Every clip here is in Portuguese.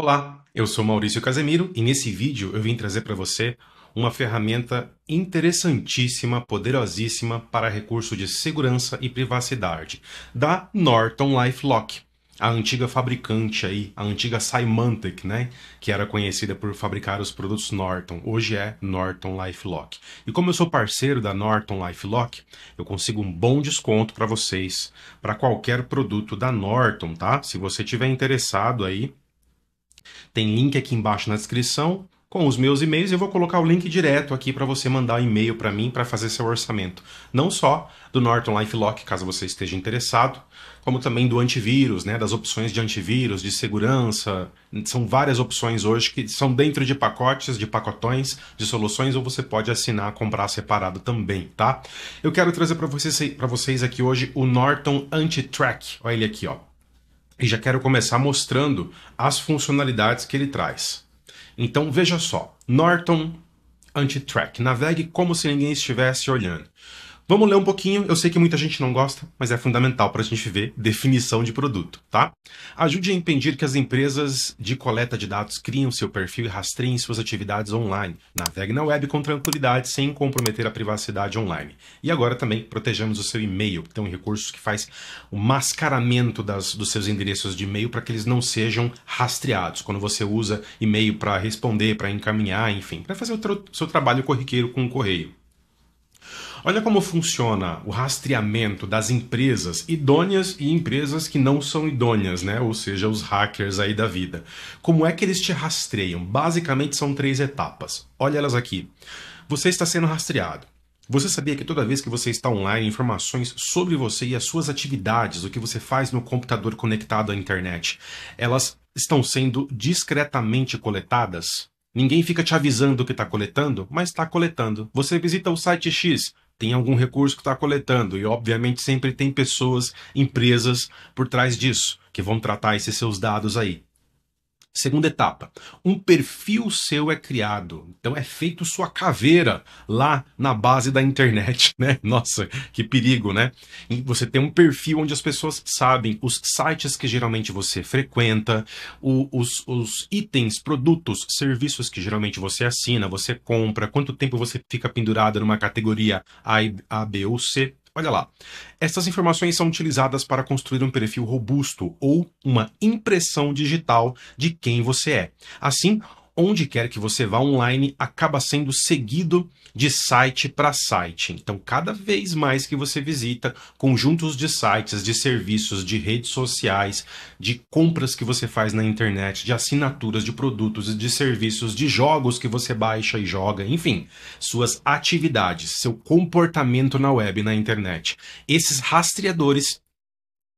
Olá, eu sou Maurício Casemiro e nesse vídeo eu vim trazer para você uma ferramenta interessantíssima, poderosíssima para recurso de segurança e privacidade da Norton LifeLock, a antiga fabricante aí, a antiga Symantec, né, que era conhecida por fabricar os produtos Norton. Hoje é Norton LifeLock. E como eu sou parceiro da Norton LifeLock, eu consigo um bom desconto para vocês para qualquer produto da Norton, tá? Se você tiver interessado aí, tem link aqui embaixo na descrição com os meus e-mails. Eu vou colocar o link direto aqui para você mandar e-mail para mim para fazer seu orçamento. Não só do Norton LifeLock, caso você esteja interessado, como também do antivírus, né, das opções de antivírus, de segurança. São várias opções hoje que são dentro de pacotes, de pacotões, de soluções, ou você pode assinar, comprar separado também, tá? Eu quero trazer para vocês, vocês aqui hoje o Norton Anti-Track. Olha ele aqui, ó e já quero começar mostrando as funcionalidades que ele traz. Então veja só, Norton Anti-Track, navegue como se ninguém estivesse olhando. Vamos ler um pouquinho, eu sei que muita gente não gosta, mas é fundamental para a gente ver definição de produto, tá? Ajude a impedir que as empresas de coleta de dados criem seu perfil e rastreiem suas atividades online. Navegue na web com tranquilidade, sem comprometer a privacidade online. E agora também protejamos o seu e-mail, que tem um recurso que faz o mascaramento das, dos seus endereços de e-mail para que eles não sejam rastreados. Quando você usa e-mail para responder, para encaminhar, enfim, para fazer o seu trabalho corriqueiro com o correio. Olha como funciona o rastreamento das empresas idôneas e empresas que não são idôneas, né? Ou seja, os hackers aí da vida. Como é que eles te rastreiam? Basicamente são três etapas. Olha elas aqui. Você está sendo rastreado. Você sabia que toda vez que você está online, informações sobre você e as suas atividades, o que você faz no computador conectado à internet, elas estão sendo discretamente coletadas? Ninguém fica te avisando que está coletando, mas está coletando. Você visita o site X, tem algum recurso que está coletando, e obviamente sempre tem pessoas, empresas por trás disso, que vão tratar esses seus dados aí. Segunda etapa, um perfil seu é criado. Então é feito sua caveira lá na base da internet, né? Nossa, que perigo, né? E você tem um perfil onde as pessoas sabem os sites que geralmente você frequenta, o, os, os itens, produtos, serviços que geralmente você assina, você compra, quanto tempo você fica pendurado numa categoria A, A B ou C. Olha lá. Essas informações são utilizadas para construir um perfil robusto ou uma impressão digital de quem você é. Assim, onde quer que você vá online, acaba sendo seguido de site para site. Então, cada vez mais que você visita conjuntos de sites, de serviços, de redes sociais, de compras que você faz na internet, de assinaturas de produtos e de serviços, de jogos que você baixa e joga, enfim, suas atividades, seu comportamento na web, na internet. Esses rastreadores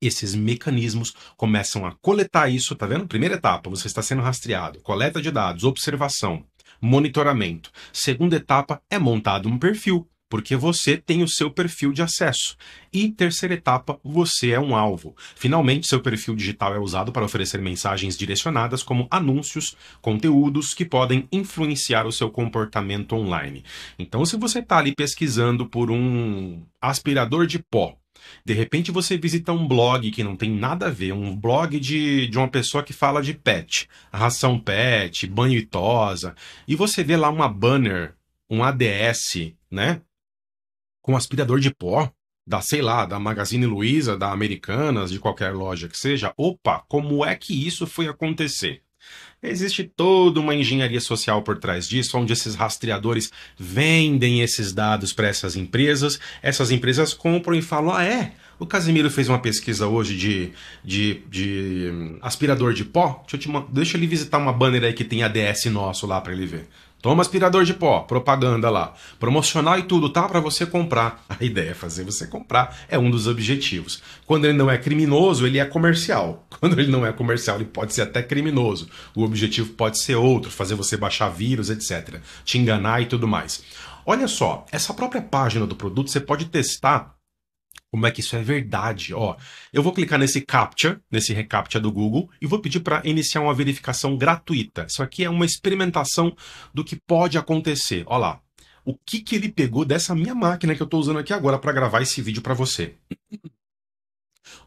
esses mecanismos começam a coletar isso, tá vendo? Primeira etapa, você está sendo rastreado, coleta de dados, observação, monitoramento. Segunda etapa é montado um perfil, porque você tem o seu perfil de acesso. E terceira etapa, você é um alvo. Finalmente, seu perfil digital é usado para oferecer mensagens direcionadas como anúncios, conteúdos que podem influenciar o seu comportamento online. Então, se você está ali pesquisando por um aspirador de pó, de repente você visita um blog que não tem nada a ver, um blog de, de uma pessoa que fala de pet, ração pet, banho e tosa, e você vê lá uma banner, um ADS, né? Com aspirador de pó, da, sei lá, da Magazine Luiza, da Americanas, de qualquer loja que seja. Opa, como é que isso foi acontecer? Existe toda uma engenharia social por trás disso, onde esses rastreadores vendem esses dados para essas empresas, essas empresas compram e falam: ah, é? O Casimiro fez uma pesquisa hoje de, de, de hum, aspirador de pó. Deixa, te, deixa ele visitar uma banner aí que tem ADS nosso lá para ele ver. Toma aspirador de pó, propaganda lá. Promocional e tudo, tá? Para você comprar. A ideia é fazer você comprar, é um dos objetivos. Quando ele não é criminoso, ele é comercial. Quando ele não é comercial, ele pode ser até criminoso. O objetivo pode ser outro, fazer você baixar vírus, etc. Te enganar e tudo mais. Olha só, essa própria página do produto você pode testar como é que isso é verdade. Ó, eu vou clicar nesse CAPTCHA, nesse reCAPTCHA do Google, e vou pedir para iniciar uma verificação gratuita. Isso aqui é uma experimentação do que pode acontecer. Olha lá, o que, que ele pegou dessa minha máquina que eu estou usando aqui agora para gravar esse vídeo para você.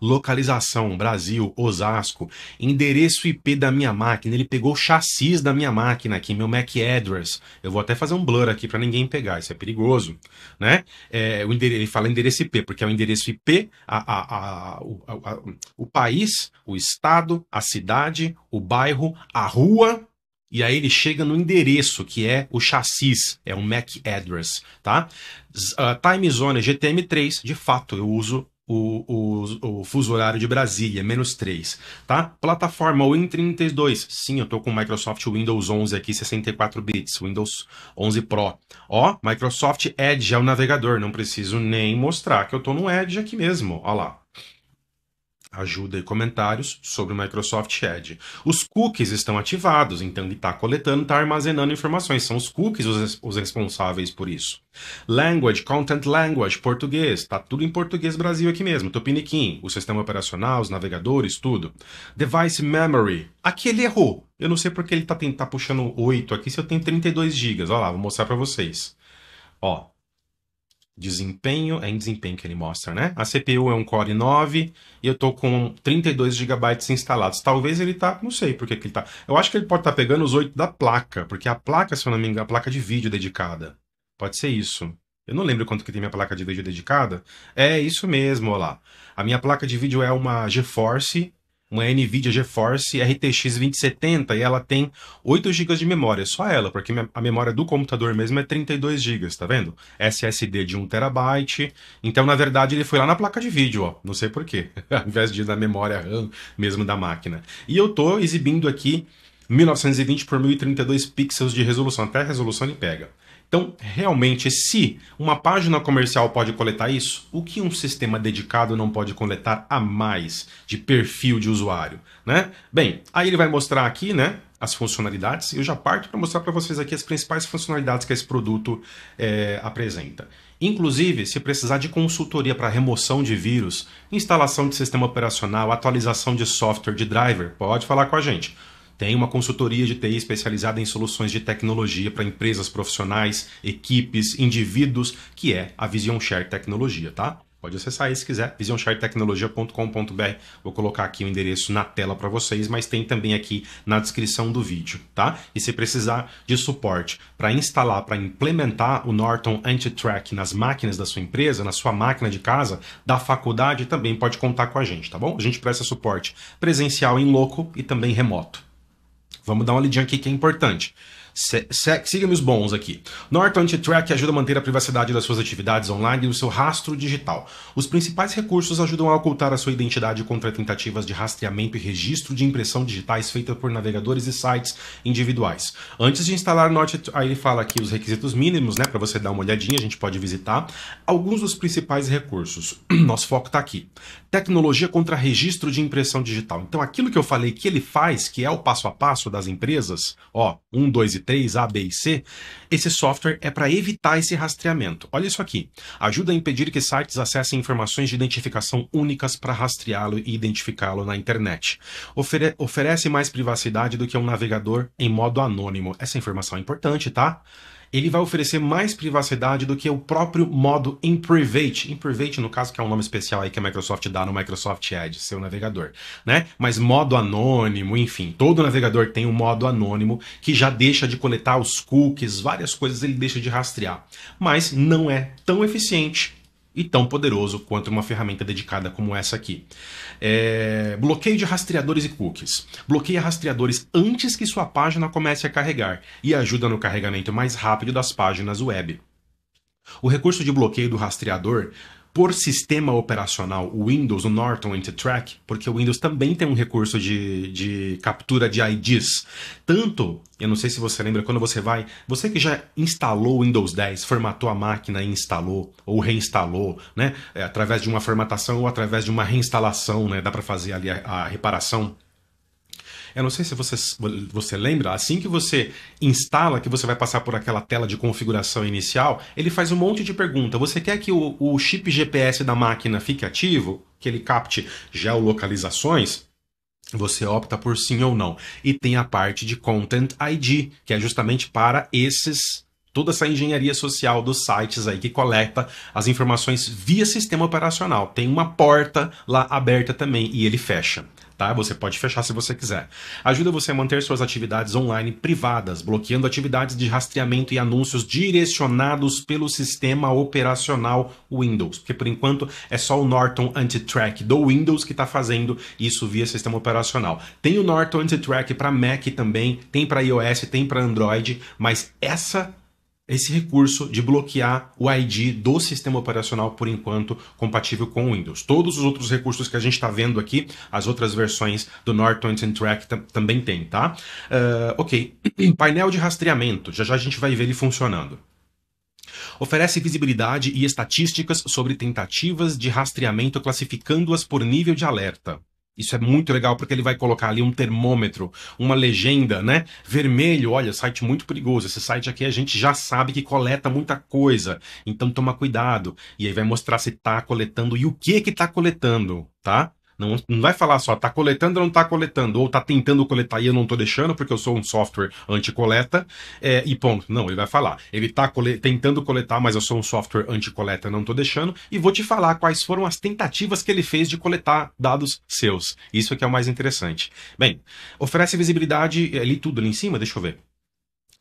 Localização, Brasil, Osasco, endereço IP da minha máquina, ele pegou o chassis da minha máquina aqui, meu MAC address. Eu vou até fazer um blur aqui para ninguém pegar, isso é perigoso, né? É, o ele fala endereço IP, porque é o endereço IP, a, a, a, o, o país, o estado, a cidade, o bairro, a rua, e aí ele chega no endereço, que é o chassis, é um MAC address, tá? Uh, time zone GTM3, de fato, eu uso o, o, o, fuso horário de Brasília, menos 3, tá? Plataforma Win32, sim, eu tô com Microsoft Windows 11 aqui, 64 bits, Windows 11 Pro. Ó, Microsoft Edge é o navegador, não preciso nem mostrar que eu tô no Edge aqui mesmo, ó lá ajuda e comentários sobre o Microsoft Edge. Os cookies estão ativados, então ele está coletando, está armazenando informações. São os cookies os, os, responsáveis por isso. Language, Content Language, português, está tudo em português Brasil aqui mesmo. Tupiniquim, o sistema operacional, os navegadores, tudo. Device Memory, aqui ele errou. Eu não sei porque ele está tá puxando 8 aqui se eu tenho 32 GB. Olha lá, vou mostrar para vocês. Ó, desempenho, é em desempenho que ele mostra, né? A CPU é um Core 9 e eu tô com 32 GB instalados. Talvez ele tá, não sei por que ele tá. Eu acho que ele pode estar tá pegando os 8 da placa, porque a placa, se eu não me engano, a placa de vídeo dedicada. Pode ser isso. Eu não lembro quanto que tem minha placa de vídeo dedicada. É isso mesmo, olha lá. A minha placa de vídeo é uma GeForce uma NVIDIA GeForce RTX 2070 e ela tem 8 GB de memória, só ela, porque a memória do computador mesmo é 32 GB, tá vendo? SSD de 1 TB, então na verdade ele foi lá na placa de vídeo, ó, não sei porquê, ao invés de na memória RAM mesmo da máquina. E eu tô exibindo aqui 1920 por 1032 pixels de resolução, até a resolução ele pega. Então, realmente, se uma página comercial pode coletar isso, o que um sistema dedicado não pode coletar a mais de perfil de usuário, né? Bem, aí ele vai mostrar aqui, né, as funcionalidades. Eu já parto para mostrar para vocês aqui as principais funcionalidades que esse produto é, apresenta. Inclusive, se precisar de consultoria para remoção de vírus, instalação de sistema operacional, atualização de software, de driver, pode falar com a gente. Tem uma consultoria de TI especializada em soluções de tecnologia para empresas profissionais, equipes, indivíduos, que é a Vision Share Tecnologia, tá? Pode acessar aí se quiser, visionsharetecnologia.com.br. Vou colocar aqui o endereço na tela para vocês, mas tem também aqui na descrição do vídeo, tá? E se precisar de suporte para instalar, para implementar o Norton Anti-Track nas máquinas da sua empresa, na sua máquina de casa, da faculdade, também pode contar com a gente, tá bom? A gente presta suporte presencial em loco e também remoto. Vamos dar uma lidinha aqui que é importante. Siga-me os bons aqui. Norton Anti-Track ajuda a manter a privacidade das suas atividades online e do seu rastro digital. Os principais recursos ajudam a ocultar a sua identidade contra tentativas de rastreamento e registro de impressão digitais feitas por navegadores e sites individuais. Antes de instalar Norton, aí ele fala aqui os requisitos mínimos, né, para você dar uma olhadinha, a gente pode visitar. Alguns dos principais recursos. Nosso foco está aqui. Tecnologia contra registro de impressão digital. Então, aquilo que eu falei que ele faz, que é o passo a passo das empresas, ó, um, dois e 3, A, B e C, esse software é para evitar esse rastreamento. Olha isso aqui. Ajuda a impedir que sites acessem informações de identificação únicas para rastreá-lo e identificá-lo na internet. Ofere oferece mais privacidade do que um navegador em modo anônimo. Essa informação é importante, tá? Ele vai oferecer mais privacidade do que o próprio modo In Private. In Private, no caso, que é um nome especial aí que a Microsoft dá no Microsoft Edge, seu navegador, né? Mas modo anônimo, enfim, todo navegador tem um modo anônimo que já deixa de coletar os cookies, várias coisas ele deixa de rastrear. Mas não é tão eficiente e tão poderoso quanto uma ferramenta dedicada como essa aqui. É... Bloqueio de rastreadores e cookies. Bloqueia rastreadores antes que sua página comece a carregar e ajuda no carregamento mais rápido das páginas web. O recurso de bloqueio do rastreador por sistema operacional, o Windows, o Norton Anti-Track, porque o Windows também tem um recurso de, de captura de IDs. Tanto, eu não sei se você lembra, quando você vai, você que já instalou o Windows 10, formatou a máquina e instalou, ou reinstalou, né, é, através de uma formatação ou através de uma reinstalação, né, dá para fazer ali a, a reparação eu não sei se você, você lembra, assim que você instala, que você vai passar por aquela tela de configuração inicial, ele faz um monte de pergunta. Você quer que o, o chip GPS da máquina fique ativo? Que ele capte geolocalizações? Você opta por sim ou não. E tem a parte de Content ID, que é justamente para esses toda essa engenharia social dos sites aí que coleta as informações via sistema operacional. Tem uma porta lá aberta também e ele fecha tá? Você pode fechar se você quiser. Ajuda você a manter suas atividades online privadas, bloqueando atividades de rastreamento e anúncios direcionados pelo sistema operacional Windows, porque por enquanto é só o Norton Anti-Track do Windows que está fazendo isso via sistema operacional. Tem o Norton Anti-Track para Mac também, tem para iOS, tem para Android, mas essa esse recurso de bloquear o ID do sistema operacional por enquanto compatível com o Windows. Todos os outros recursos que a gente está vendo aqui, as outras versões do Norton Track também tem, tá? Uh, ok, painel de rastreamento, já já a gente vai ver ele funcionando. Oferece visibilidade e estatísticas sobre tentativas de rastreamento classificando-as por nível de alerta. Isso é muito legal porque ele vai colocar ali um termômetro, uma legenda, né? Vermelho, olha, site muito perigoso. Esse site aqui a gente já sabe que coleta muita coisa, então toma cuidado. E aí vai mostrar se está coletando e o que que está coletando, tá? Não, não vai falar só, tá coletando ou não tá coletando, ou tá tentando coletar e eu não tô deixando porque eu sou um software anti-coleta, é, e ponto. Não, ele vai falar. Ele tá tentando coletar, mas eu sou um software anti-coleta, não tô deixando, e vou te falar quais foram as tentativas que ele fez de coletar dados seus. Isso é que é o mais interessante. Bem, oferece visibilidade ali tudo ali em cima, deixa eu ver.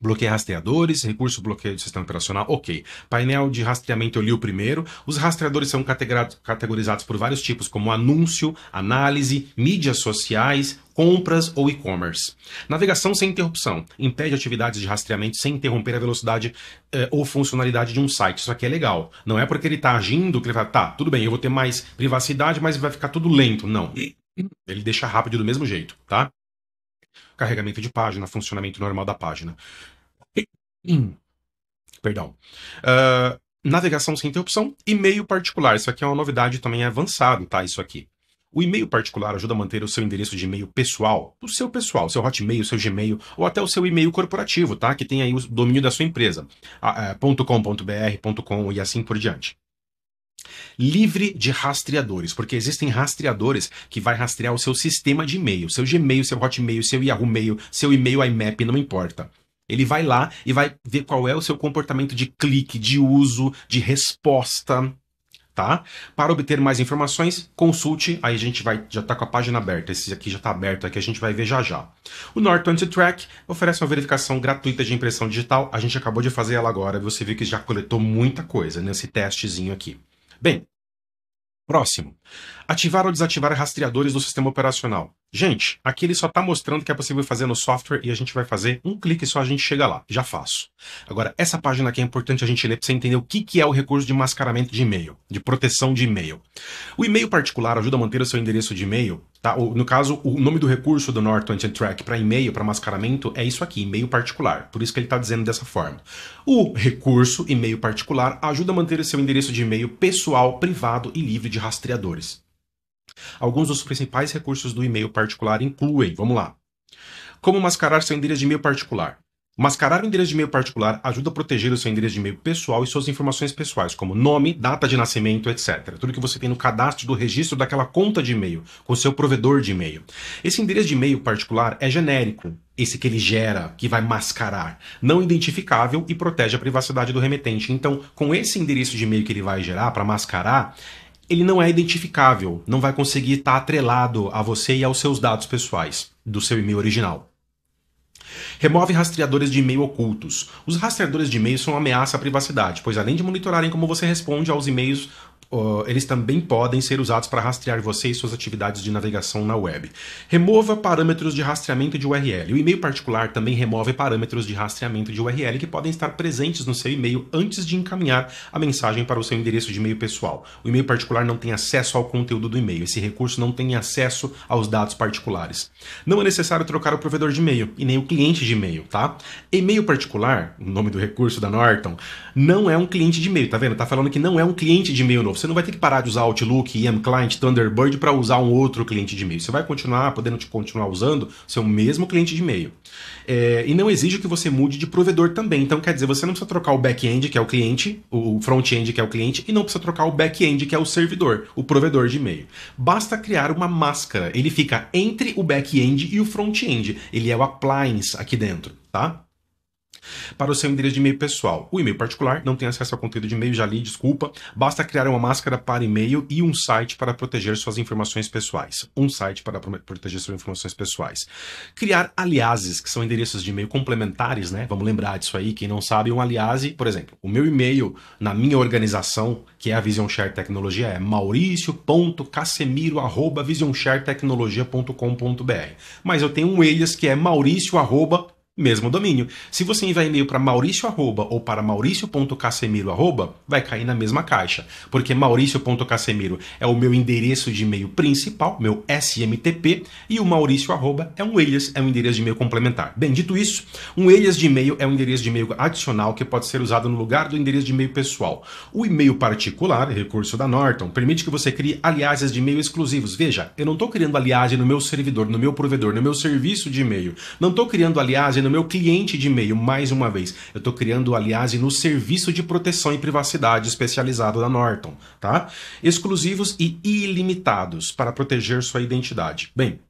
Bloqueia rastreadores, recurso bloqueio do sistema operacional, ok. Painel de rastreamento eu li o primeiro. Os rastreadores são categorizados por vários tipos, como anúncio, análise, mídias sociais, compras ou e-commerce. Navegação sem interrupção. Impede atividades de rastreamento sem interromper a velocidade eh, ou funcionalidade de um site. Isso aqui é legal. Não é porque ele está agindo que ele vai, tá, tudo bem, eu vou ter mais privacidade, mas vai ficar tudo lento. Não. Ele deixa rápido do mesmo jeito, tá? Carregamento de página, funcionamento normal da página. Hum. Perdão. Uh, navegação sem interrupção, e-mail particular. Isso aqui é uma novidade também avançada, tá? Isso aqui. O e-mail particular ajuda a manter o seu endereço de e-mail pessoal, o seu pessoal, seu Hotmail, seu Gmail, ou até o seu e-mail corporativo, tá? Que tem aí o domínio da sua empresa, é, .com.br, .com e assim por diante. Livre de rastreadores, porque existem rastreadores que vai rastrear o seu sistema de e-mail, seu Gmail, seu Hotmail, seu Yahoo Mail, seu e-mail IMAP, não importa. Ele vai lá e vai ver qual é o seu comportamento de clique, de uso, de resposta, tá? Para obter mais informações, consulte, aí a gente vai, já está com a página aberta, esse aqui já está aberto, aqui a gente vai ver já já. O Norton Track oferece uma verificação gratuita de impressão digital, a gente acabou de fazer ela agora, você viu que já coletou muita coisa nesse testezinho aqui. Bem, próximo. Ativar ou desativar rastreadores do sistema operacional. Gente, aqui ele só está mostrando que é possível fazer no software e a gente vai fazer um clique só a gente chega lá. Já faço. Agora, essa página aqui é importante a gente ler para você entender o que, que é o recurso de mascaramento de e-mail, de proteção de e-mail. O e-mail particular ajuda a manter o seu endereço de e-mail, tá? no caso, o nome do recurso do Norton Track para e-mail, para mascaramento, é isso aqui, e-mail particular. Por isso que ele está dizendo dessa forma. O recurso e-mail particular ajuda a manter o seu endereço de e-mail pessoal, privado e livre de rastreadores. Alguns dos principais recursos do e-mail particular incluem, vamos lá. Como mascarar seu endereço de e-mail particular? Mascarar o endereço de e-mail particular ajuda a proteger o seu endereço de e-mail pessoal e suas informações pessoais, como nome, data de nascimento, etc. Tudo que você tem no cadastro do registro daquela conta de e-mail, com seu provedor de e-mail. Esse endereço de e-mail particular é genérico, esse que ele gera, que vai mascarar, não identificável e protege a privacidade do remetente. Então, com esse endereço de e-mail que ele vai gerar para mascarar, ele não é identificável, não vai conseguir estar atrelado a você e aos seus dados pessoais do seu e-mail original. Remove rastreadores de e-mail ocultos. Os rastreadores de e-mail são uma ameaça à privacidade, pois além de monitorarem como você responde aos e-mails eles também podem ser usados para rastrear você e suas atividades de navegação na web. Remova parâmetros de rastreamento de URL. O e-mail particular também remove parâmetros de rastreamento de URL que podem estar presentes no seu e-mail antes de encaminhar a mensagem para o seu endereço de e-mail pessoal. O e-mail particular não tem acesso ao conteúdo do e-mail. Esse recurso não tem acesso aos dados particulares. Não é necessário trocar o provedor de e-mail e nem o cliente de e-mail, tá? E-mail particular, o nome do recurso da Norton, não é um cliente de e-mail, tá vendo? Tá falando que não é um cliente de e-mail novo. Você não vai ter que parar de usar Outlook, EM Client, Thunderbird para usar um outro cliente de e-mail. Você vai continuar podendo te continuar usando seu mesmo cliente de e-mail. É, e não exige que você mude de provedor também. Então, quer dizer, você não precisa trocar o back-end, que é o cliente, o front-end, que é o cliente, e não precisa trocar o back-end, que é o servidor, o provedor de e-mail. Basta criar uma máscara. Ele fica entre o back-end e o front-end. Ele é o appliance aqui dentro, tá? Para o seu endereço de e-mail pessoal. O e-mail particular não tem acesso ao conteúdo de e-mail, já li, desculpa. Basta criar uma máscara para e-mail e um site para proteger suas informações pessoais. Um site para proteger suas informações pessoais. Criar aliases, que são endereços de e-mail complementares, né? Vamos lembrar disso aí. Quem não sabe, um aliase, por exemplo, o meu e-mail na minha organização, que é a Vision Share Tecnologia, é mauricio.casemiro.visionshare.tecnologia.com.br. Mas eu tenho um alias que é mauricio mesmo domínio. Se você enviar e-mail para Maurício arroba, ou para maurício.casemiro arroba, vai cair na mesma caixa, porque maurício.casemiro é o meu endereço de e-mail principal, meu SMTP, e o maurício arroba é um alias, é um endereço de e-mail complementar. Bem, dito isso, um alias de e-mail é um endereço de e-mail adicional que pode ser usado no lugar do endereço de e-mail pessoal. O e-mail particular, recurso da Norton, permite que você crie aliases de e-mail exclusivos. Veja, eu não estou criando aliase no meu servidor, no meu provedor, no meu serviço de e-mail. Não estou criando aliase no meu cliente de e-mail, mais uma vez. Eu estou criando, aliás, no serviço de proteção e privacidade especializado da Norton, tá? Exclusivos e ilimitados para proteger sua identidade. Bem,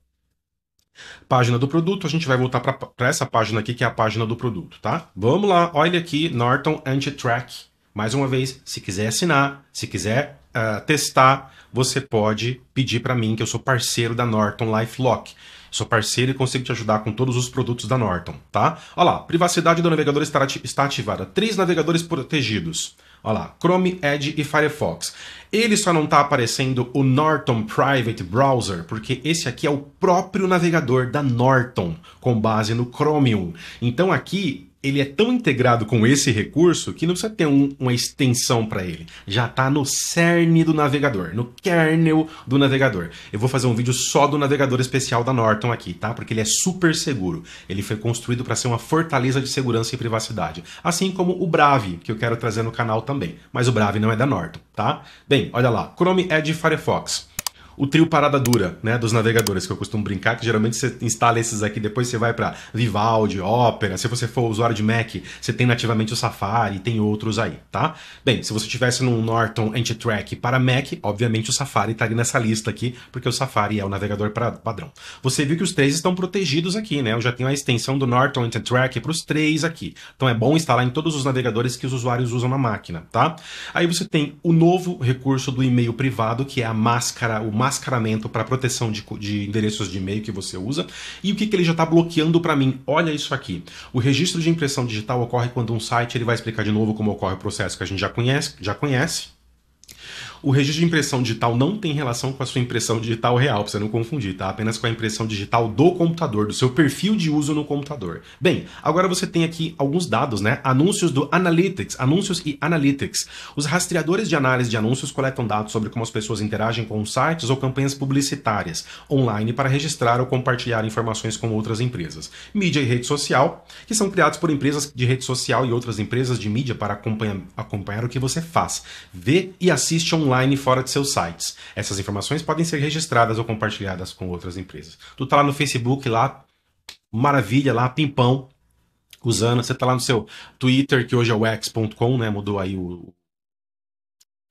Página do produto, a gente vai voltar para essa página aqui, que é a página do produto, tá? Vamos lá, olha aqui, Norton Anti-Track. Mais uma vez, se quiser assinar, se quiser uh, testar, você pode pedir para mim, que eu sou parceiro da Norton LifeLock. Sou parceiro e consigo te ajudar com todos os produtos da Norton, tá? Olha lá, privacidade do navegador está, ativada. Três navegadores protegidos. Olha lá, Chrome, Edge e Firefox. Ele só não está aparecendo o Norton Private Browser, porque esse aqui é o próprio navegador da Norton, com base no Chromium. Então aqui ele é tão integrado com esse recurso que não precisa ter um, uma extensão para ele. Já está no cerne do navegador, no kernel do navegador. Eu vou fazer um vídeo só do navegador especial da Norton aqui, tá? Porque ele é super seguro. Ele foi construído para ser uma fortaleza de segurança e privacidade. Assim como o Brave, que eu quero trazer no canal também. Mas o Brave não é da Norton, tá? Bem, olha lá. Chrome Edge e Firefox o trio parada dura, né, dos navegadores, que eu costumo brincar, que geralmente você instala esses aqui, depois você vai para Vivaldi, Opera, se você for usuário de Mac, você tem nativamente o Safari, tem outros aí, tá? Bem, se você tivesse num Norton Anti-Track para Mac, obviamente o Safari estaria nessa lista aqui, porque o Safari é o navegador padrão. Você viu que os três estão protegidos aqui, né? Eu já tenho a extensão do Norton Anti-Track para os três aqui. Então é bom instalar em todos os navegadores que os usuários usam na máquina, tá? Aí você tem o novo recurso do e-mail privado, que é a máscara, o mascaramento para proteção de, de, endereços de e-mail que você usa. E o que, que ele já está bloqueando para mim? Olha isso aqui. O registro de impressão digital ocorre quando um site, ele vai explicar de novo como ocorre o processo que a gente já conhece, já conhece o registro de impressão digital não tem relação com a sua impressão digital real, para você não confundir, tá? Apenas com a impressão digital do computador, do seu perfil de uso no computador. Bem, agora você tem aqui alguns dados, né? Anúncios do Analytics, anúncios e Analytics. Os rastreadores de análise de anúncios coletam dados sobre como as pessoas interagem com sites ou campanhas publicitárias online para registrar ou compartilhar informações com outras empresas. Mídia e rede social, que são criados por empresas de rede social e outras empresas de mídia para acompanhar, acompanhar o que você faz. Vê e assiste online online fora de seus sites. Essas informações podem ser registradas ou compartilhadas com outras empresas. Tu tá lá no Facebook, lá, maravilha, lá, pimpão, usando. Você tá lá no seu Twitter, que hoje é o x.com, né? Mudou aí o,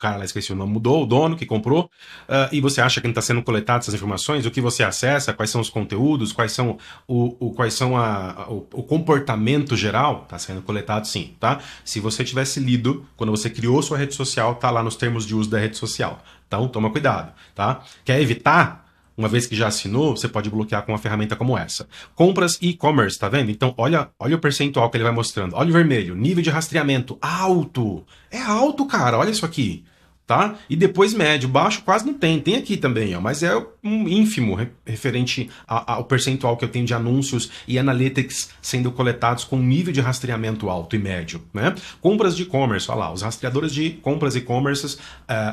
cara lá esqueci o nome, mudou, o dono que comprou, uh, e você acha que não está sendo coletado essas informações, o que você acessa, quais são os conteúdos, quais são o, o quais são a, a, o, o, comportamento geral, está sendo coletado sim, tá? Se você tivesse lido, quando você criou sua rede social, tá lá nos termos de uso da rede social. Então, toma cuidado, tá? Quer evitar? Uma vez que já assinou, você pode bloquear com uma ferramenta como essa. Compras e-commerce, tá vendo? Então, olha, olha o percentual que ele vai mostrando. Olha o vermelho, nível de rastreamento alto. É alto, cara, olha isso aqui tá? E depois médio, baixo quase não tem, tem aqui também, ó, mas é um ínfimo referente ao percentual que eu tenho de anúncios e analytics sendo coletados com nível de rastreamento alto e médio, né? Compras de e-commerce, olha lá, os rastreadores de compras e-commerce uh,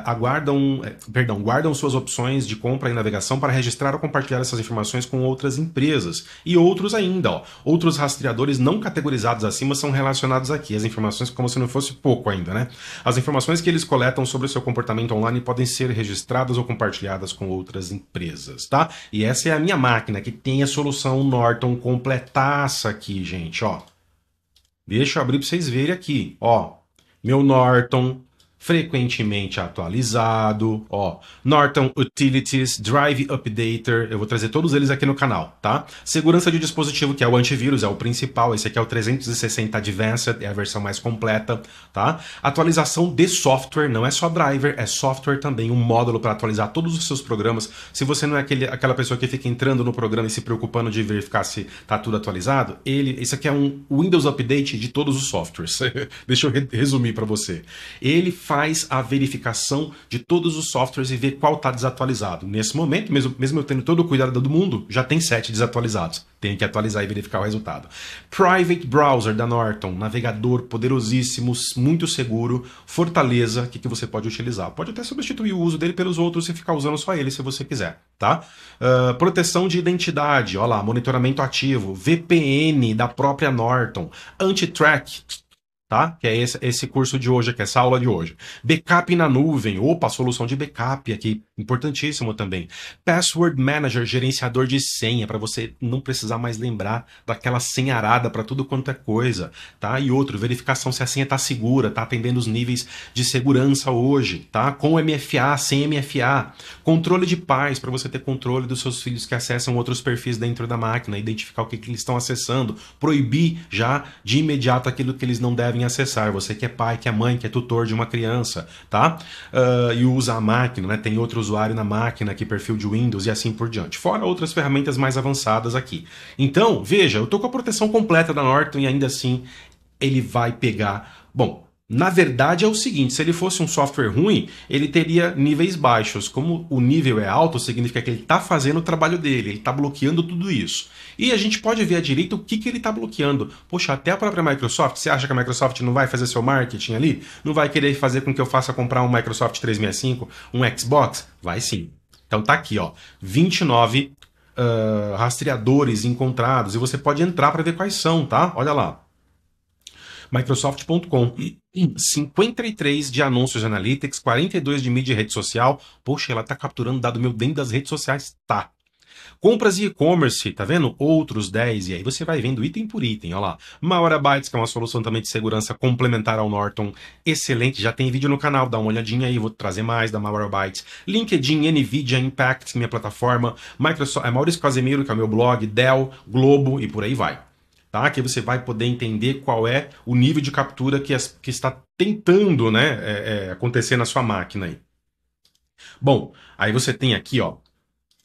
aguardam, uh, perdão, guardam suas opções de compra e navegação para registrar ou compartilhar essas informações com outras empresas. E outros ainda, ó, outros rastreadores não categorizados acima são relacionados aqui, as informações como se não fosse pouco ainda, né? As informações que eles coletam sobre o seu comportamento online podem ser registradas ou compartilhadas com outras empresas, tá? E essa é a minha máquina que tem a solução Norton completaça aqui, gente, ó. Deixa eu abrir para vocês verem aqui, ó. Meu Norton, frequentemente atualizado, ó, Norton Utilities, Drive Updater, eu vou trazer todos eles aqui no canal, tá? Segurança de dispositivo, que é o antivírus, é o principal, esse aqui é o 360 Advanced, é a versão mais completa, tá? Atualização de software, não é só driver, é software também, um módulo para atualizar todos os seus programas. Se você não é aquele, aquela pessoa que fica entrando no programa e se preocupando de verificar se tá tudo atualizado, ele, esse aqui é um Windows Update de todos os softwares. Deixa eu re resumir para você. Ele faz a verificação de todos os softwares e vê qual está desatualizado. Nesse momento, mesmo, mesmo eu tendo todo o cuidado do mundo, já tem sete desatualizados. Tem que atualizar e verificar o resultado. Private Browser da Norton, navegador poderosíssimo, muito seguro, fortaleza, que, que você pode utilizar. Pode até substituir o uso dele pelos outros e ficar usando só ele se você quiser, tá? Uh, proteção de identidade, olha lá, monitoramento ativo, VPN da própria Norton, anti-track, tá? Que é esse, esse curso de hoje, que é essa aula de hoje. Backup na nuvem, opa, solução de backup aqui, importantíssimo também. Password Manager, gerenciador de senha, para você não precisar mais lembrar daquela senha arada para tudo quanto é coisa, tá? E outro, verificação se a senha tá segura, tá atendendo os níveis de segurança hoje, tá? Com MFA, sem MFA. Controle de paz, para você ter controle dos seus filhos que acessam outros perfis dentro da máquina, identificar o que, que eles estão acessando, proibir já de imediato aquilo que eles não devem acessar. Você que é pai, que é mãe, que é tutor de uma criança, tá? Uh, e usa a máquina, né? Tem outro usuário na máquina, que perfil de Windows e assim por diante. Fora outras ferramentas mais avançadas aqui. Então, veja, eu tô com a proteção completa da Norton e ainda assim ele vai pegar. Bom, na verdade é o seguinte, se ele fosse um software ruim, ele teria níveis baixos. Como o nível é alto, significa que ele está fazendo o trabalho dele, ele está bloqueando tudo isso. E a gente pode ver à direita o que, que ele está bloqueando. Poxa, até a própria Microsoft, você acha que a Microsoft não vai fazer seu marketing ali? Não vai querer fazer com que eu faça comprar um Microsoft 365, um Xbox? Vai sim. Então tá aqui, ó, 29 uh, rastreadores encontrados e você pode entrar para ver quais são, tá? Olha lá. Microsoft.com. 53 de anúncios analytics, 42 de mídia e rede social. Poxa, ela tá capturando dado meu dentro das redes sociais? Tá. Compras e e-commerce, tá vendo? Outros 10, e aí você vai vendo item por item, olha lá. Malwarebytes, que é uma solução também de segurança complementar ao Norton, excelente, já tem vídeo no canal, dá uma olhadinha aí, vou trazer mais da Malwarebytes. LinkedIn, NVIDIA, Impact, minha plataforma, Microsoft, é Maurício Casemiro, que é o meu blog, Dell, Globo e por aí vai tá? Que você vai poder entender qual é o nível de captura que, as, que está tentando né, é, é, acontecer na sua máquina aí. Bom, aí você tem aqui, ó,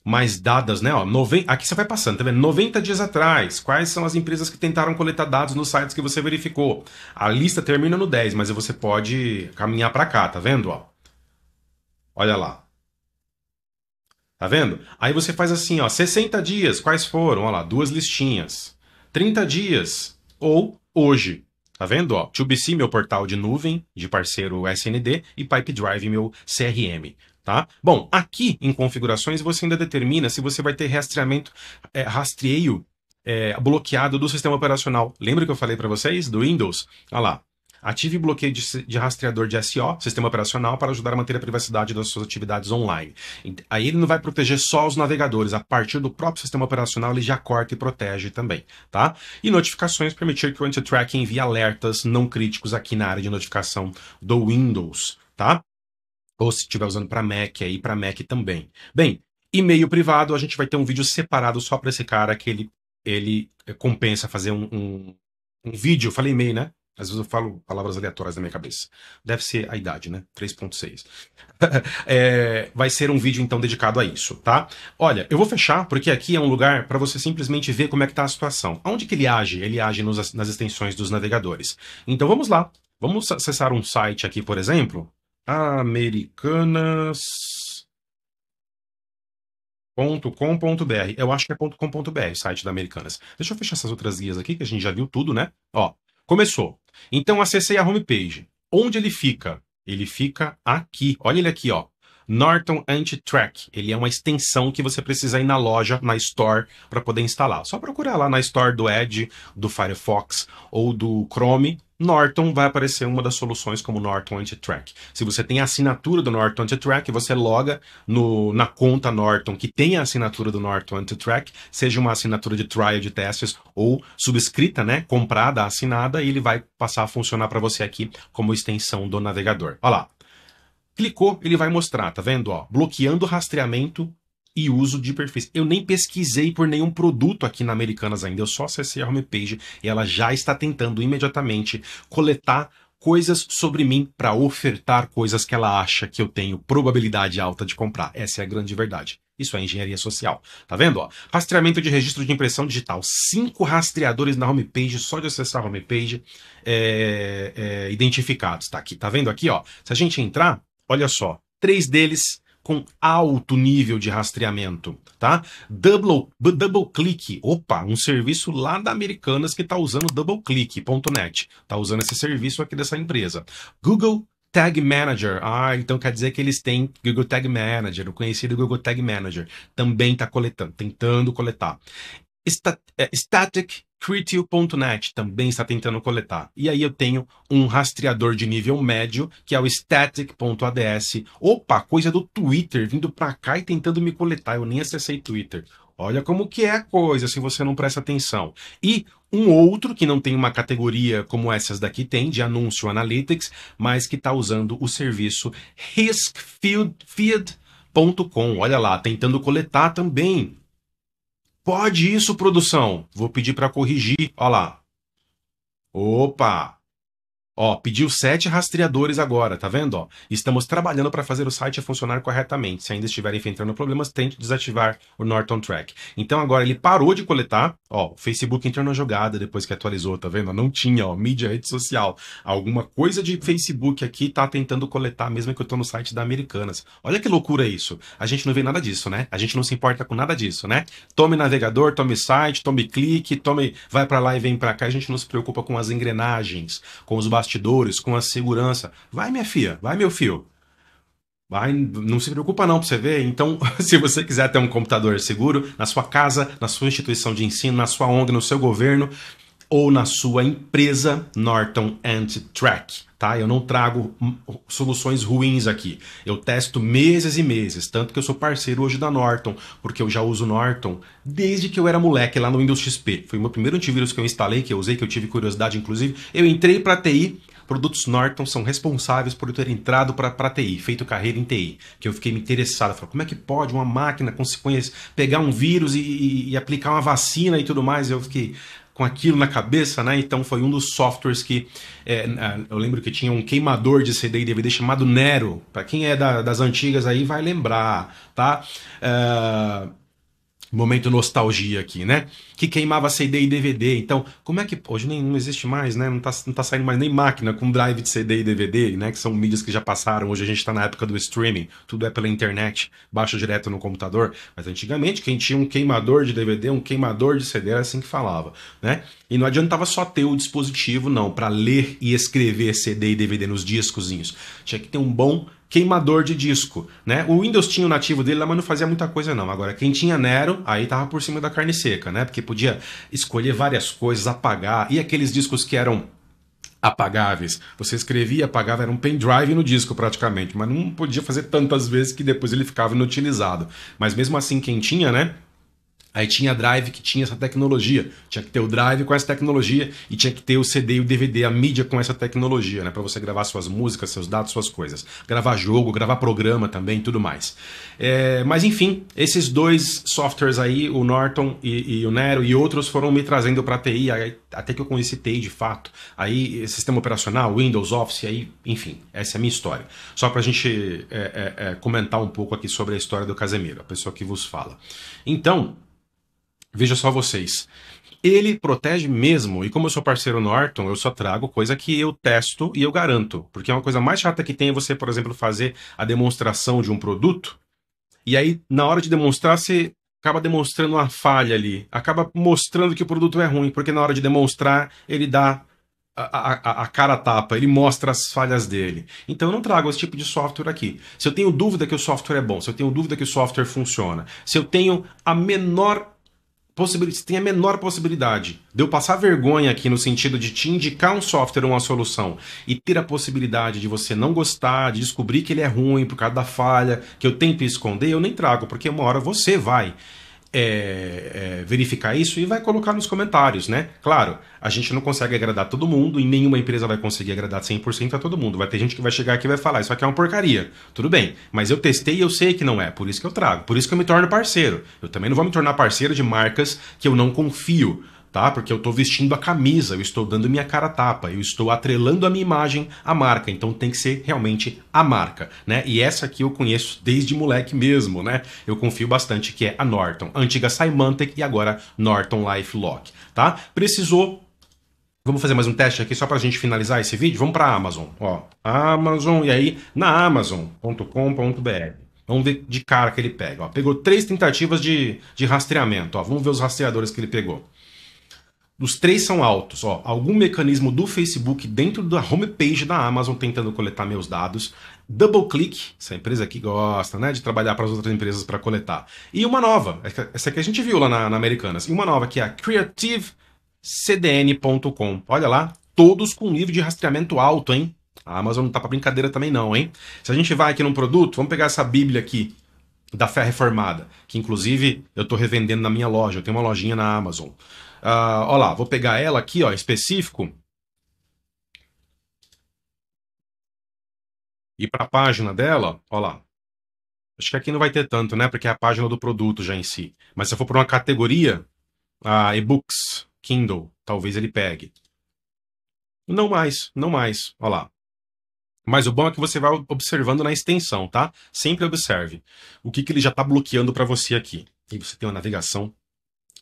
mais dadas, né? Ó, noven... Aqui você vai passando, tá vendo? 90 dias atrás, quais são as empresas que tentaram coletar dados nos sites que você verificou? A lista termina no 10, mas você pode caminhar para cá, tá vendo? Ó? Olha lá. Tá vendo? Aí você faz assim, ó, 60 dias, quais foram? Olha lá, duas listinhas. 30 dias ou hoje. Tá vendo? Ó, TubeC, meu portal de nuvem, de parceiro SND, e Pipedrive, meu CRM. Tá? Bom, aqui em configurações você ainda determina se você vai ter rastreamento, é, rastreio é, bloqueado do sistema operacional. Lembra que eu falei para vocês do Windows? Olha lá. Ative bloqueio de, de, rastreador de SO, sistema operacional, para ajudar a manter a privacidade das suas atividades online. Aí ele não vai proteger só os navegadores, a partir do próprio sistema operacional ele já corta e protege também, tá? E notificações permitir que o anti-tracking envie alertas não críticos aqui na área de notificação do Windows, tá? Ou se estiver usando para Mac aí, para Mac também. Bem, e-mail privado, a gente vai ter um vídeo separado só para esse cara que ele, ele compensa fazer um, um, um vídeo, falei e-mail, né? Às vezes eu falo palavras aleatórias na minha cabeça. Deve ser a idade, né? 3.6. é, vai ser um vídeo, então, dedicado a isso, tá? Olha, eu vou fechar, porque aqui é um lugar para você simplesmente ver como é que tá a situação. Onde que ele age? Ele age nos, nas extensões dos navegadores. Então, vamos lá. Vamos acessar um site aqui, por exemplo. Americanas .com.br. Eu acho que é .com.br, site da Americanas. Deixa eu fechar essas outras guias aqui, que a gente já viu tudo, né? Ó, Começou. Então acessei a homepage. Onde ele fica? Ele fica aqui. Olha ele aqui, ó. Norton Anti-Track. Ele é uma extensão que você precisa ir na loja, na Store, para poder instalar. Só procurar lá na Store do Edge, do Firefox ou do Chrome Norton vai aparecer uma das soluções como Norton Anti-Track. Se você tem a assinatura do Norton Anti-Track, você loga no, na conta Norton que tem a assinatura do Norton Anti-Track, seja uma assinatura de trial de testes ou subscrita, né, comprada, assinada, e ele vai passar a funcionar para você aqui como extensão do navegador. Olha lá. Clicou, ele vai mostrar, tá vendo? Ó, bloqueando rastreamento e uso de perfis. Eu nem pesquisei por nenhum produto aqui na Americanas ainda, eu só acessei a homepage e ela já está tentando imediatamente coletar coisas sobre mim para ofertar coisas que ela acha que eu tenho probabilidade alta de comprar. Essa é a grande verdade. Isso é engenharia social. Tá vendo? Ó? Rastreamento de registro de impressão digital. Cinco rastreadores na homepage, só de acessar a homepage, é, é, identificados. Tá aqui. Tá vendo aqui? Ó? Se a gente entrar, olha só. Três deles com alto nível de rastreamento, tá? Double, double Click, opa, um serviço lá da Americanas que está usando doubleclick.net, está usando esse serviço aqui dessa empresa. Google Tag Manager, ah, então quer dizer que eles têm Google Tag Manager, o conhecido Google Tag Manager, também está coletando, tentando coletar. Stat, é, static Critio.net também está tentando coletar. E aí eu tenho um rastreador de nível médio, que é o static.ads. Opa, coisa do Twitter vindo para cá e tentando me coletar. Eu nem acessei Twitter. Olha como que é a coisa se você não presta atenção. E um outro que não tem uma categoria como essas daqui tem, de anúncio analytics, mas que está usando o serviço riskfeed.com. Olha lá, tentando coletar também Pode isso, produção. Vou pedir para corrigir. Olha lá. Opa! Ó, pediu sete rastreadores agora, tá vendo? Ó, estamos trabalhando para fazer o site funcionar corretamente. Se ainda estiver enfrentando problemas, tente desativar o Norton Track. Então agora ele parou de coletar. Ó, o Facebook entrou na jogada depois que atualizou, tá vendo? Não tinha, ó, mídia, rede social. Alguma coisa de Facebook aqui tá tentando coletar, mesmo que eu tô no site da Americanas. Olha que loucura isso. A gente não vê nada disso, né? A gente não se importa com nada disso, né? Tome navegador, tome site, tome clique, tome, vai para lá e vem para cá. A gente não se preocupa com as engrenagens, com os com a segurança. Vai, minha filha, vai, meu filho. Vai, não se preocupa não para você ver. Então, se você quiser ter um computador seguro na sua casa, na sua instituição de ensino, na sua ONG, no seu governo ou na sua empresa, Norton Anti-Track, tá? Eu não trago soluções ruins aqui. Eu testo meses e meses, tanto que eu sou parceiro hoje da Norton, porque eu já uso Norton desde que eu era moleque lá no Windows XP. Foi o meu primeiro antivírus que eu instalei, que eu usei, que eu tive curiosidade inclusive. Eu entrei para TI produtos Norton são responsáveis por eu ter entrado para TI, feito carreira em TI. Que eu fiquei me interessado. Falei, como é que pode uma máquina consequência pegar um vírus e, e, e aplicar uma vacina e tudo mais? Eu fiquei com aquilo na cabeça, né? Então foi um dos softwares que é, eu lembro que tinha um queimador de CD e DVD chamado Nero. Para quem é da, das antigas aí vai lembrar, tá? Uh momento nostalgia aqui, né? Que queimava CD e DVD. Então, como é que. Hoje nem, não existe mais, né? Não tá, não tá saindo mais nem máquina com drive de CD e DVD, né? Que são mídias que já passaram. Hoje a gente tá na época do streaming, tudo é pela internet, baixa direto no computador. Mas antigamente, quem tinha um queimador de DVD, um queimador de CD, era assim que falava, né? E não adiantava só ter o dispositivo, não, para ler e escrever CD e DVD nos discozinhos. Tinha que ter um bom queimador de disco, né? O Windows tinha o nativo dele lá, mas não fazia muita coisa não. Agora, quem tinha Nero, aí tava por cima da carne seca, né? Porque podia escolher várias coisas, apagar, e aqueles discos que eram apagáveis. Você escrevia, apagava, era um pendrive no disco praticamente, mas não podia fazer tantas vezes que depois ele ficava inutilizado. Mas mesmo assim, quem tinha, né? Aí tinha drive que tinha essa tecnologia. Tinha que ter o drive com essa tecnologia e tinha que ter o CD e o DVD, a mídia com essa tecnologia, né? Para você gravar suas músicas, seus dados, suas coisas. Gravar jogo, gravar programa também tudo mais. É, mas enfim, esses dois softwares aí, o Norton e, e o Nero e outros foram me trazendo para TI, aí, até que eu conheci TI de fato. Aí, sistema operacional, Windows, Office, aí, enfim, essa é a minha história. Só para a gente é, é, é, comentar um pouco aqui sobre a história do Casemiro, a pessoa que vos fala. Então, Veja só vocês. Ele protege mesmo, e como eu sou parceiro Norton, eu só trago coisa que eu testo e eu garanto. Porque é uma coisa mais chata que tem é você, por exemplo, fazer a demonstração de um produto, e aí, na hora de demonstrar, você acaba demonstrando uma falha ali, acaba mostrando que o produto é ruim, porque na hora de demonstrar, ele dá a, a, a, cara tapa, ele mostra as falhas dele. Então eu não trago esse tipo de software aqui. Se eu tenho dúvida que o software é bom, se eu tenho dúvida que o software funciona, se eu tenho a menor possibilidade, tem a menor possibilidade de eu passar vergonha aqui no sentido de te indicar um software ou uma solução e ter a possibilidade de você não gostar, de descobrir que ele é ruim por causa da falha, que eu tento esconder, eu nem trago, porque uma hora você vai é, é, verificar isso e vai colocar nos comentários, né? Claro, a gente não consegue agradar todo mundo e nenhuma empresa vai conseguir agradar 100% a todo mundo. Vai ter gente que vai chegar aqui e vai falar, isso aqui é uma porcaria. Tudo bem, mas eu testei e eu sei que não é, por isso que eu trago, por isso que eu me torno parceiro. Eu também não vou me tornar parceiro de marcas que eu não confio tá? Porque eu estou vestindo a camisa, eu estou dando minha cara tapa, eu estou atrelando a minha imagem à marca, então tem que ser realmente a marca, né? E essa aqui eu conheço desde moleque mesmo, né? Eu confio bastante que é a Norton, antiga Symantec e agora Norton LifeLock, tá? Precisou Vamos fazer mais um teste aqui só para a gente finalizar esse vídeo? Vamos para a Amazon, ó. Amazon, e aí na amazon.com.br. Vamos ver de cara que ele pega. Ó. Pegou três tentativas de, de rastreamento. Ó. Vamos ver os rastreadores que ele pegou. Os três são altos. Ó, algum mecanismo do Facebook dentro da homepage da Amazon tentando coletar meus dados. Double Click, essa empresa aqui gosta né, de trabalhar para as outras empresas para coletar. E uma nova, essa aqui a gente viu lá na, na Americanas. E uma nova que é a CreativeCDN.com. Olha lá, todos com nível de rastreamento alto, hein? A Amazon não tá para brincadeira também não, hein? Se a gente vai aqui num produto, vamos pegar essa Bíblia aqui da Fé Reformada, que inclusive eu estou revendendo na minha loja, eu tenho uma lojinha na Amazon. Uh, ó lá, vou pegar ela aqui, ó, específico. E para a página dela, ó lá. Acho que aqui não vai ter tanto, né? Porque é a página do produto já em si. Mas se eu for para uma categoria, a e-books, Kindle, talvez ele pegue. Não mais, não mais. Ó lá. Mas o bom é que você vai observando na extensão, tá? Sempre observe o que, que ele já está bloqueando para você aqui. E você tem uma navegação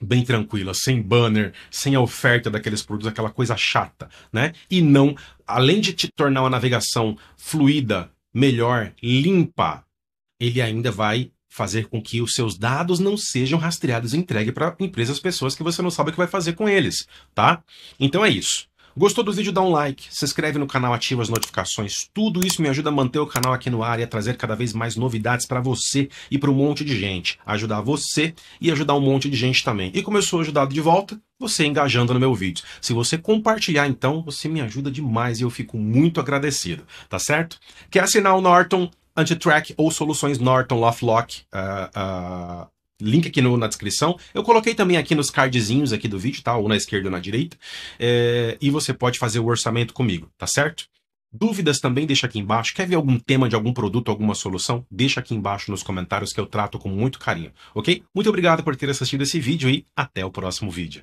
bem tranquila, sem banner, sem a oferta daqueles produtos, aquela coisa chata, né? E não, além de te tornar uma navegação fluida, melhor, limpa, ele ainda vai fazer com que os seus dados não sejam rastreados e entregues para empresas, pessoas que você não sabe o que vai fazer com eles, tá? Então é isso. Gostou do vídeo? Dá um like, se inscreve no canal, ativa as notificações. Tudo isso me ajuda a manter o canal aqui no ar e a trazer cada vez mais novidades para você e para um monte de gente. Ajudar você e ajudar um monte de gente também. E como eu sou ajudado de volta, você engajando no meu vídeo. Se você compartilhar, então, você me ajuda demais e eu fico muito agradecido, tá certo? Quer assinar o Norton Anti-Track ou soluções Norton LoftLock? Uh, uh, link aqui no, na descrição. Eu coloquei também aqui nos cardzinhos aqui do vídeo, tá? Ou na esquerda ou na direita. É, e você pode fazer o orçamento comigo, tá certo? Dúvidas também deixa aqui embaixo. Quer ver algum tema de algum produto, alguma solução? Deixa aqui embaixo nos comentários que eu trato com muito carinho, ok? Muito obrigado por ter assistido esse vídeo e até o próximo vídeo.